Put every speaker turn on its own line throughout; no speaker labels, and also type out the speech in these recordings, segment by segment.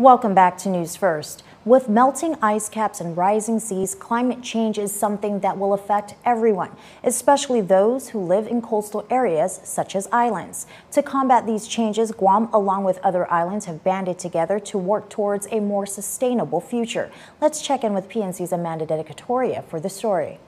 Welcome back to News First. With melting ice caps and rising seas, climate change is something that will affect everyone, especially those who live in coastal areas such as islands. To combat these changes, Guam, along with other islands, have banded together to work towards a more sustainable future. Let's check in with PNC's Amanda Dedicatoria for the story.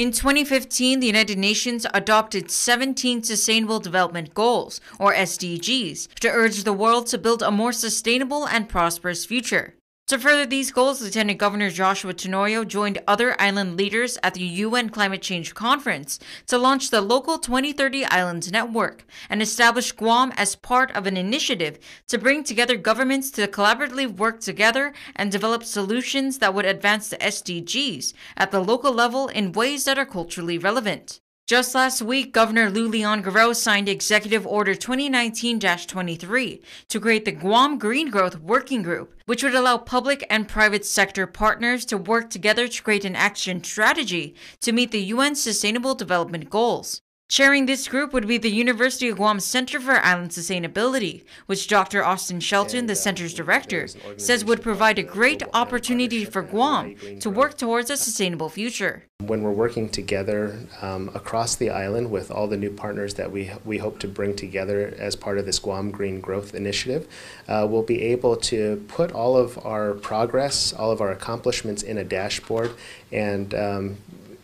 In 2015, the United Nations adopted 17 Sustainable Development Goals, or SDGs, to urge the world to build a more sustainable and prosperous future. To further these goals, Lieutenant Governor Joshua Tenorio joined other island leaders at the UN Climate Change Conference to launch the Local 2030 Islands Network and establish Guam as part of an initiative to bring together governments to collaboratively work together and develop solutions that would advance the SDGs at the local level in ways that are culturally relevant. Just last week, Governor Lou Leon Guerrero signed Executive Order 2019 23 to create the Guam Green Growth Working Group, which would allow public and private sector partners to work together to create an action strategy to meet the UN Sustainable Development Goals. Chairing this group would be the University of Guam Center for Island Sustainability, which Dr. Austin Shelton, the center's director, says would provide a great opportunity for Guam to work towards a sustainable future.
When we're working together um, across the island with all the new partners that we, we hope to bring together as part of this Guam Green Growth Initiative, uh, we'll be able to put all of our progress, all of our accomplishments in a dashboard and um,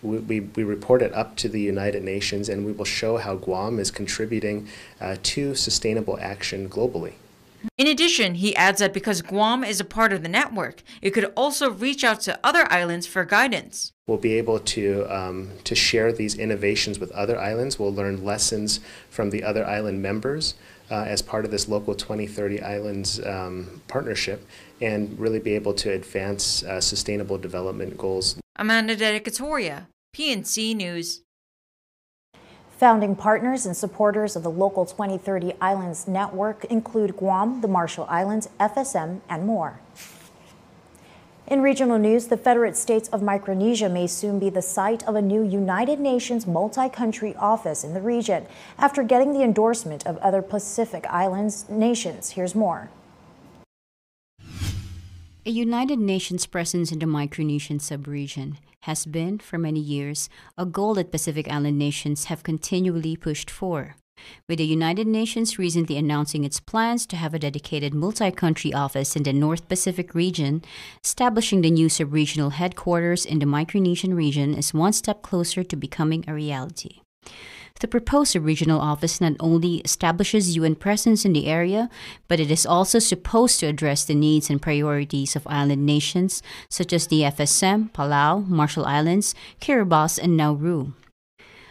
we, we, we, report it up to the United Nations and we will show how Guam is contributing uh, to sustainable action globally.
In addition, he adds that because Guam is a part of the network, it could also reach out to other islands for guidance.
We'll be able to, um, to share these innovations with other islands. We'll learn lessons from the other island members uh, as part of this local 2030 Islands um, partnership and really be able to advance uh, sustainable development goals.
Amanda Dedicatoria, PNC News.
Founding partners and supporters of the Local 2030 Islands Network include Guam, the Marshall Islands, FSM, and more. In regional news, the Federate States of Micronesia may soon be the site of a new United Nations multi-country office in the region after getting the endorsement of other Pacific Islands nations. Here's more.
A United Nations presence in the Micronesian subregion has been, for many years, a goal that Pacific Island nations have continually pushed for. With the United Nations recently announcing its plans to have a dedicated multi country office in the North Pacific region, establishing the new subregional headquarters in the Micronesian region is one step closer to becoming a reality. The proposed regional office not only establishes UN presence in the area, but it is also supposed to address the needs and priorities of island nations such as the FSM, Palau, Marshall Islands, Kiribati, and Nauru.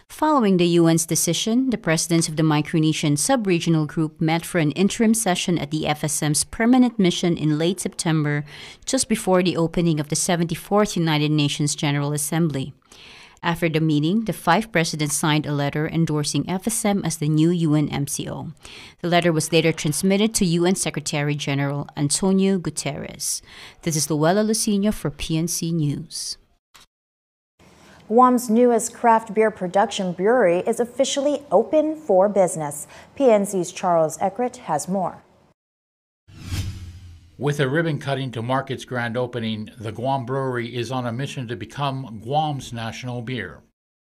Following the UN's decision, the presidents of the Micronesian Subregional Group met for an interim session at the FSM's permanent mission in late September, just before the opening of the 74th United Nations General Assembly. After the meeting, the five presidents signed a letter endorsing FSM as the new UN MCO. The letter was later transmitted to UN Secretary General Antonio Guterres. This is Luella Lucino for PNC News.
Guam's newest craft beer production brewery is officially open for business. PNC's Charles Eckert has more.
With a ribbon cutting to mark its grand opening, the Guam Brewery is on a mission to become Guam's national beer.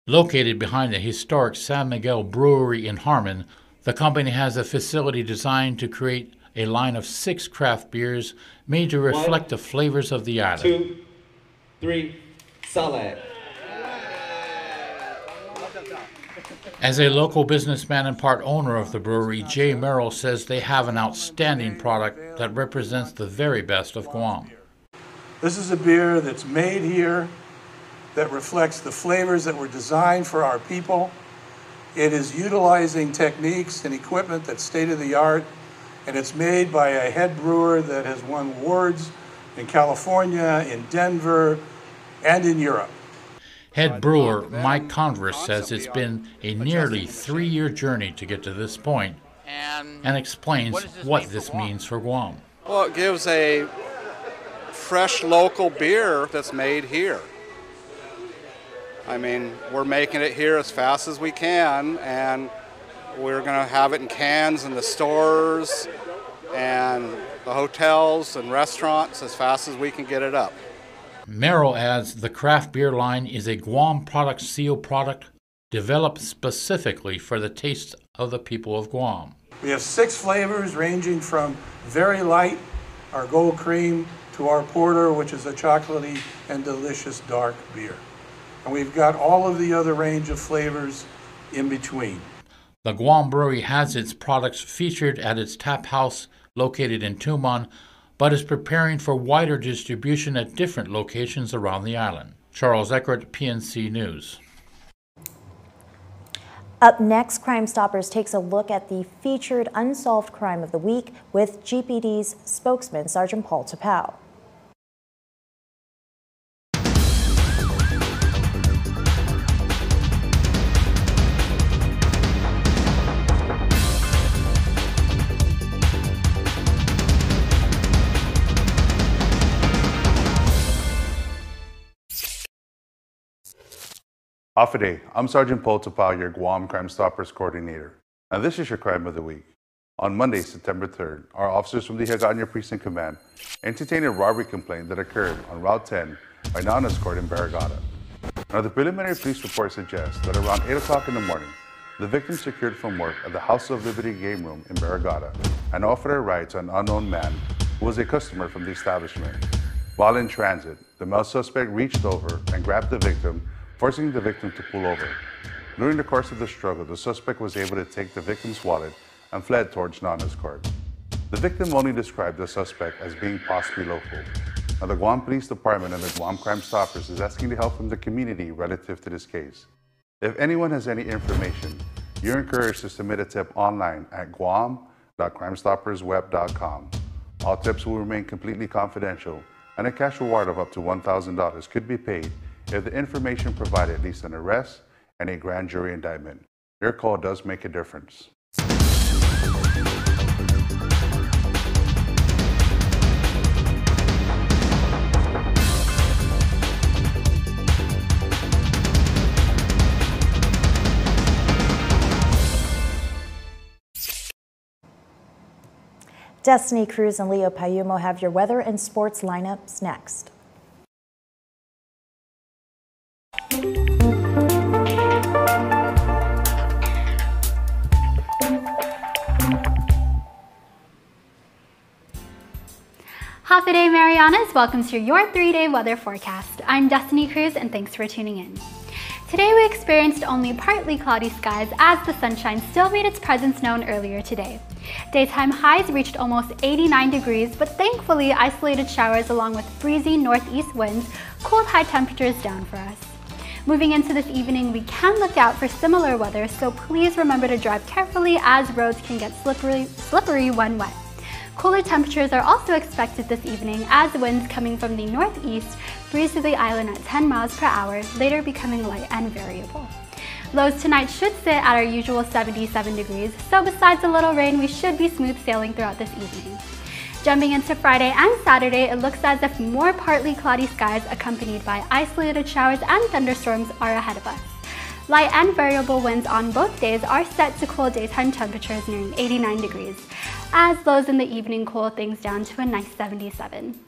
Located behind the historic San Miguel Brewery in Harmon, the company has a facility designed to create a line of six craft beers made to reflect One, the flavors of the island.
Two, three, salad.
As a local businessman and part owner of the brewery, Jay Merrill says they have an outstanding product that represents the very best of Guam.
This is a beer that's made here, that reflects the flavors that were designed for our people. It is utilizing techniques and equipment that's state of the art, and it's made by a head brewer that has won awards in California, in Denver, and in Europe.
Head brewer Mike Converse says it's been a nearly three year journey to get to this point and explains what this means for Guam.
Well, it gives a fresh local beer that's made here. I mean, we're making it here as fast as we can, and we're going to have it in cans in the stores and the hotels and restaurants as fast as we can get it up.
Merrill adds the craft beer line is a Guam product seal product developed specifically for the taste of the people of Guam.
We have six flavors ranging from very light, our gold cream, to our porter, which is a chocolatey and delicious dark beer. And we've got all of the other range of flavors in between.
The Guam Brewery has its products featured at its tap house located in Tumon, but is preparing for wider distribution at different locations around the island. Charles Eckert, PNC News.
Up next, Crime Stoppers takes a look at the featured unsolved crime of the week with GPD's spokesman, Sergeant Paul Tapao.
Håfa adai, I'm Sergeant Paul Tapao, your Guam Crime Stoppers Coordinator, Now this is your Crime of the Week. On Monday, September 3rd, our officers from the Hagåtña Precinct Command entertained a robbery complaint that occurred on Route 10 by Nanas Court in Barrigada. Now, the preliminary police report suggests that around 8 o'clock in the morning, the victim secured from work at the House of Liberty game room in Barrigada and offered a ride to an unknown man who was a customer from the establishment. While in transit, the male suspect reached over and grabbed the victim forcing the victim to pull over. During the course of the struggle, the suspect was able to take the victim's wallet and fled towards Nana's court. The victim only described the suspect as being possibly local. Now, the Guam Police Department and the Guam Crime Stoppers is asking the help from the community relative to this case. If anyone has any information, you're encouraged to submit a tip online at guam.crimestoppersweb.com. All tips will remain completely confidential, and a cash reward of up to $1,000 could be paid if the information provided leads to an arrest and a grand jury indictment. Your call does make a difference.
Destiny Cruz and Leo Payumo have your weather and sports lineups next.
Happy Marianas welcomes to your three-day weather forecast. I'm Destiny Cruz and thanks for tuning in. Today we experienced only partly cloudy skies as the sunshine still made its presence known earlier today. Daytime highs reached almost 89 degrees, but thankfully isolated showers along with breezy northeast winds cooled high temperatures down for us. Moving into this evening, we can look out for similar weather, so please remember to drive carefully as roads can get slippery, slippery when wet. Cooler temperatures are also expected this evening as winds coming from the northeast breeze through the island at 10 miles per hour, later becoming light and variable. Lows tonight should sit at our usual 77 degrees, so besides a little rain, we should be smooth sailing throughout this evening. Jumping into Friday and Saturday, it looks as if more partly cloudy skies accompanied by isolated showers and thunderstorms are ahead of us. Light and variable winds on both days are set to cool daytime temperatures nearing 89 degrees, as lows in the evening cool things down to a nice 77.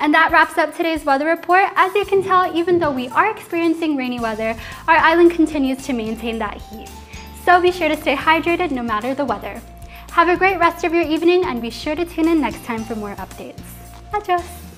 And that wraps up today's weather report. As you can tell, even though we are experiencing rainy weather, our island continues to maintain that heat. So be sure to stay hydrated no matter the weather. Have a great rest of your evening and be sure to tune in next time for more updates. Adios!